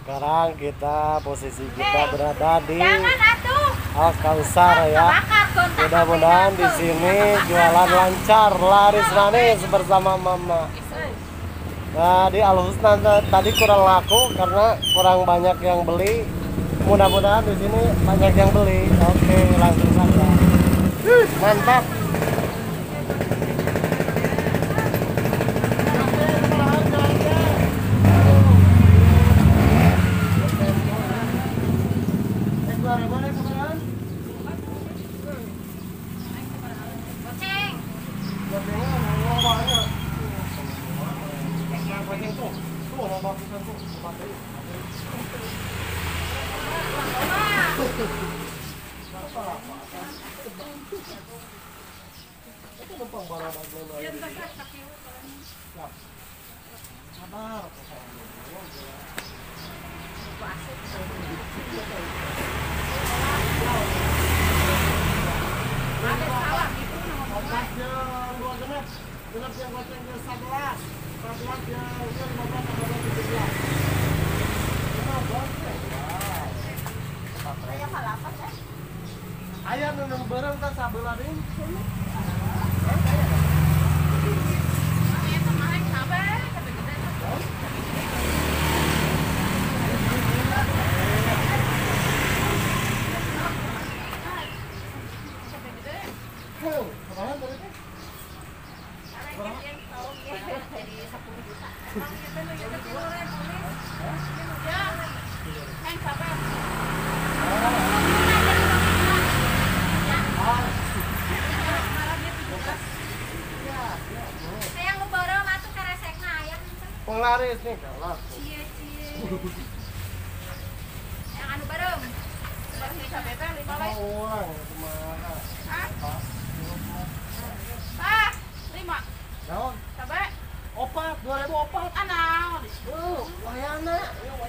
Sekarang kita posisi kita berada di. Al Kausar ya. Mudah-mudahan di sini jualan lancar, laris manis bersama Mama. Nah di Al Husna tadi kurang laku karena kurang banyak yang beli. Mudah-mudahan di sini banyak yang beli. Oke langsung saja. Mantap. Ah, lima. Naon? Cabe. Opat, 2004. Anaon. Oh, wayana. Ya wayana.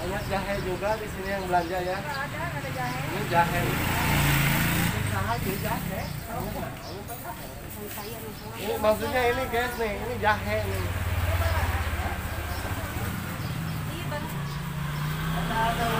Banyak jahe juga di sini yang belanja ya. Ada, ada jahe. Ini jahe. Ini jahe. Ini maksudnya ini guys nih, ini jahe nih. Ada ada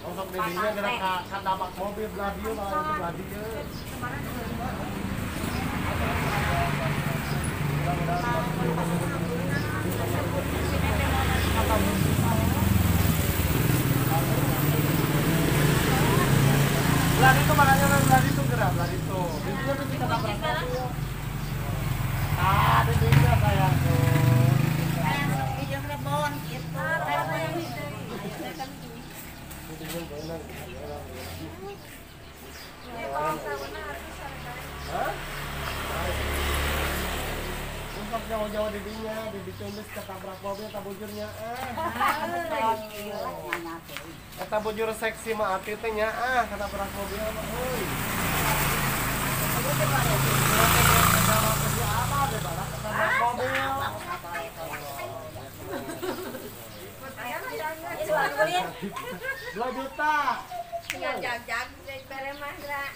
Untuk dirinya gerak dapat mobil belah dia malah itu belah dia. Belah itu makanya belah itu gerak belah itu. Tuh kita nabrak. Ah, sayangku. Rebon gitu. Untuk jauh-jauh di dinya, di ditulis ketabrak mobil tabujurnya eh. Kata bujur seksi mah ati nya ah ketabrak mobil mobil. Dua juta. Tinggal jag-jag dari bare mah dra.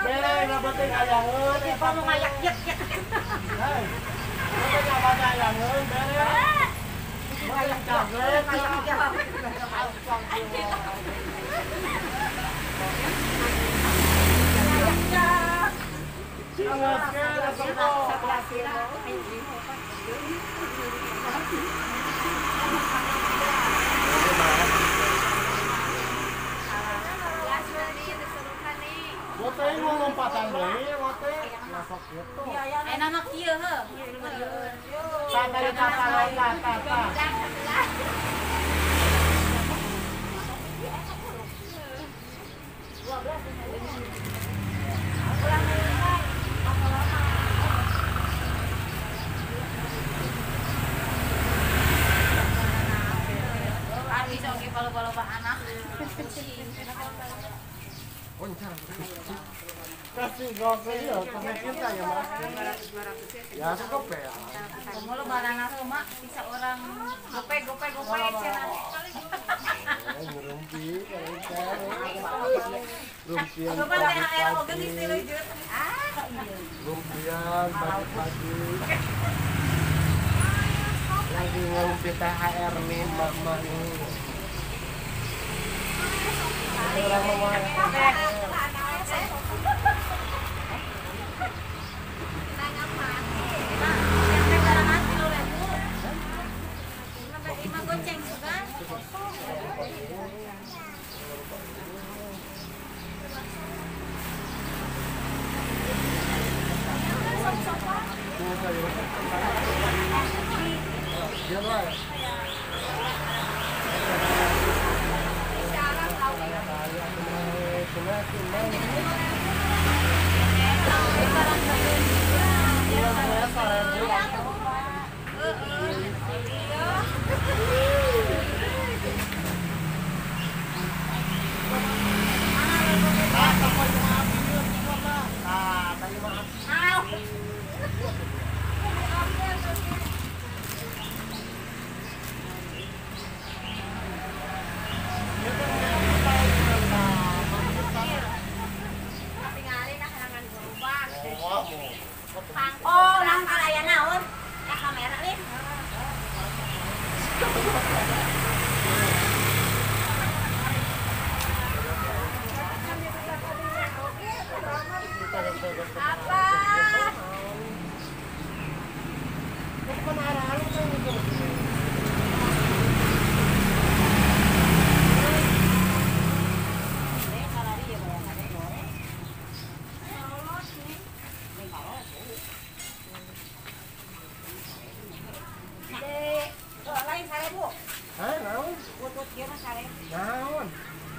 Bere nggak penting ayangeun. Apa mau ngayak yak yak. Hei. Penting apa ayangeun bere. Ngayak kaget. Ingat ke semua. Gas dari disuruhkan nama kieu heuh. Tata di tata lain tata. Balo-balo anak. Kasih gokil ya, kasih kita ya mas. Ya cukup ya. Kamu lo barang aku mak bisa orang gope gope gope cenah. Eh, kalau. Rumpian Coba teh aya oge pagi-pagi. di situ jut. Ah, Rumpian pagi-pagi. Lagi ngerumpi THR nih, mama nih. Orang mama yang teh barang mati lo lebu. Sampai lima goceng juga. Dia lah. Oh, nang aya naon? Ya kamera nih. Apa? Dek, oh, lain sarebu. Hah, naon? Butut kieu mah sarebu. Naon?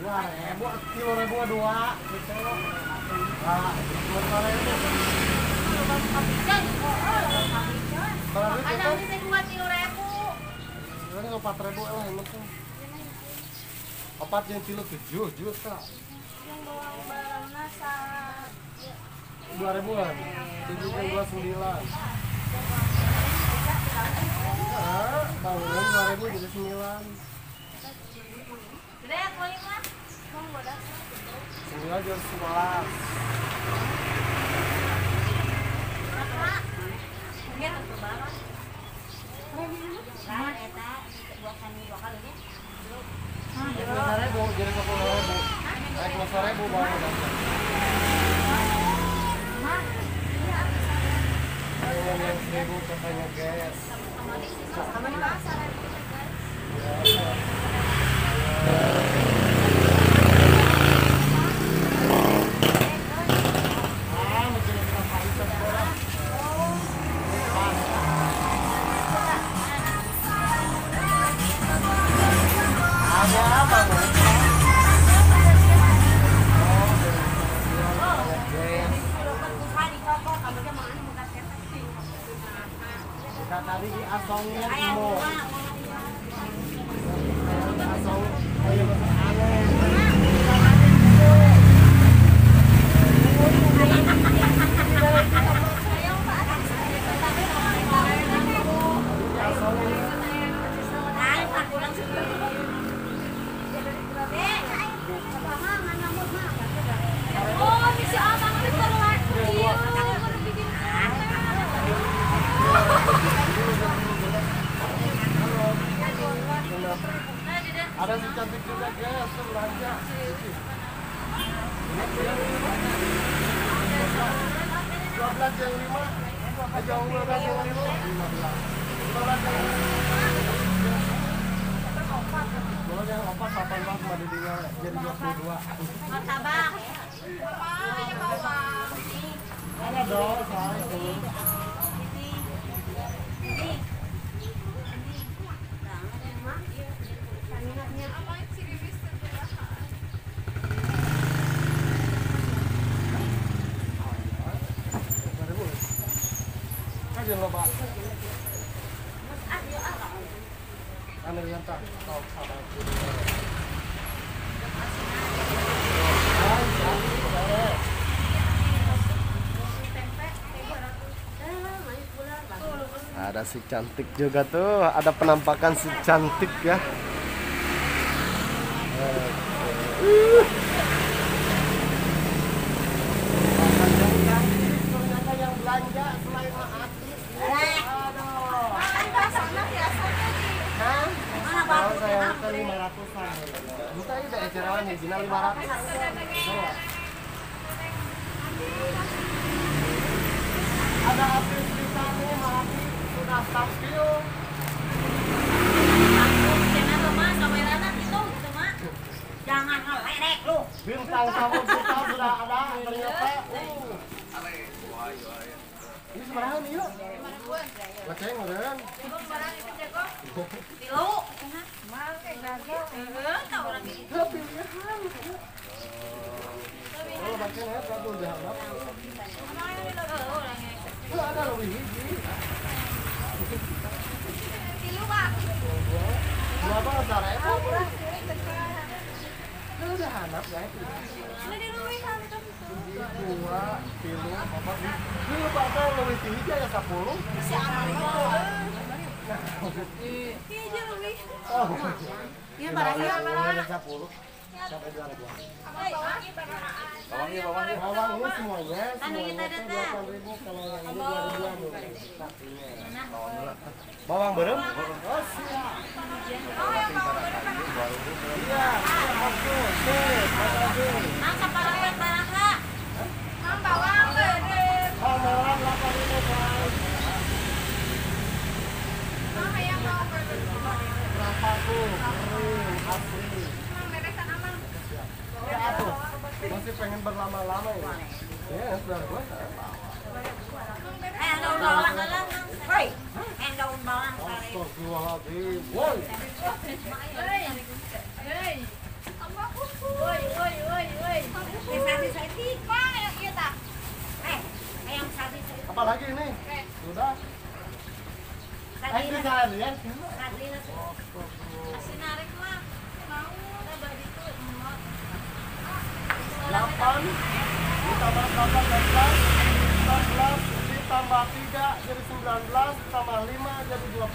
Dua ribu, dua, gitu. Nah, dua ribu. Kapisan, kapisan. Kalau itu Ada kan, bisa dua kilo ribu. ini empat ribu lah yang penting. Empat yang kilo tujuh juta. Yang bawang sa Dua ribuan. Tujuh dua sembilan. Nah, bangunan dua ribu jadi sembilan. Gede aku lima. Mau bodas. Nah, ya. Seribu katanya gas. sama di pasar. Ada si cantik juga guys tuh belanja. Dua belas yang lima aja dua belas yang lima. Lima belas lima belas yang Kalau yang opat delapan belas sama didinya jadi dua puluh dua. Martabak. ada dong saya Ada si cantik juga tuh, ada penampakan si cantik ya. Ternyata yang belanja selain artis. Aduh. Hah? Mana Kalau bagus saya ke lima ratusan. Buka ini dari cerawan nih, bina lima ratus. Ada artis kita nih, Mahati sudah tampil. Jangan ngelerek lu. Bintang tamu kita sudah ada ternyata. Uh. Ini sebenarnya nih yuk. Ngeceng udah. Tilu. Eh, kau orang ini. Pilihan. Oh, makin ya, satu udah orang ini. Ada lebih hiji. Tilu, Pak. Dua apa ntar ya? Lu udah anak ya? Ini di. Dua, tilu, apa? Lu bakal lebih tinggi aja sepuluh. Si. Iya, aja lebih. Oh, Iya, parah iya, Bawang ini semuanya, Anu kita semuanya ada tuh teh. 8.000 kalau yang ini 2 ribuan Sapinya. Bawang berem? Oh. Iya, bawang gede. Oh, merah 8.000 guys. Mang yang mau Berapa tuh? Kering, asli. Masih pengen berlama-lama ya? Ya, sudah gue. Lah. Hei. Eh. Woi. Yang. Eh. Apa lagi ini? Sudah. Eh, ini lihat. sadi Kasih narik lah. Mau udah badi tuh. emot. 8 ditambah 8 belas 14 ditambah 3 jadi 19 ditambah 5 jadi 24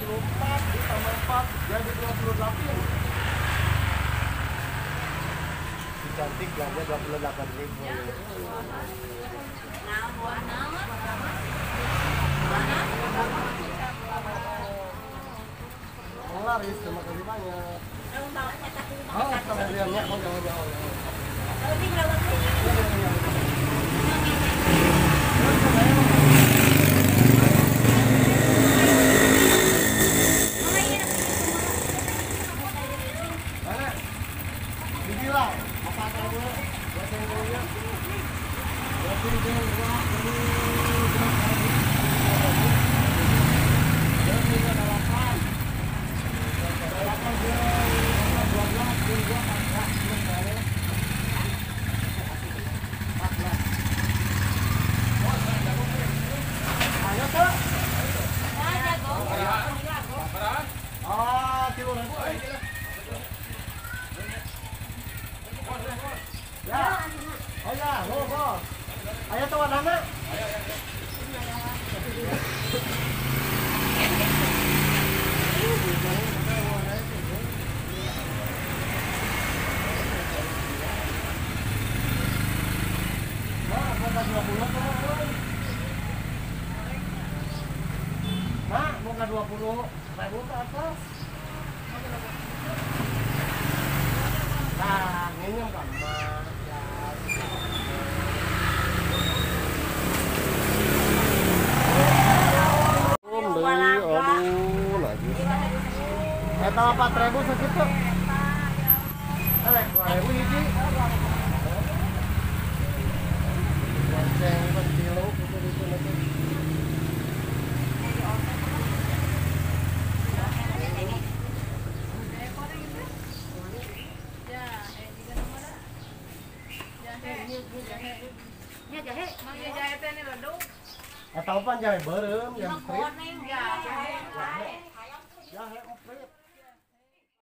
ditambah 4 jadi 28 si cantik belanja 28 ribu Nah, buah naon? laris terima kasih banyak. Oh kaliannya oh jangan jauh Lebih berapa? mana dibilang apa kamu buat yang punya buat yang punya Ayo, Kak. Ada, Go. Ayo, Ayo, go, go. Ayo tuh anak. Mak, buka 20 ribu ke atas. Nah, ini yang gampang. Deui, aduh, lagi. Eta empat ribu segitu. Elek dua ribu Eta opan jahe beureum yang Lima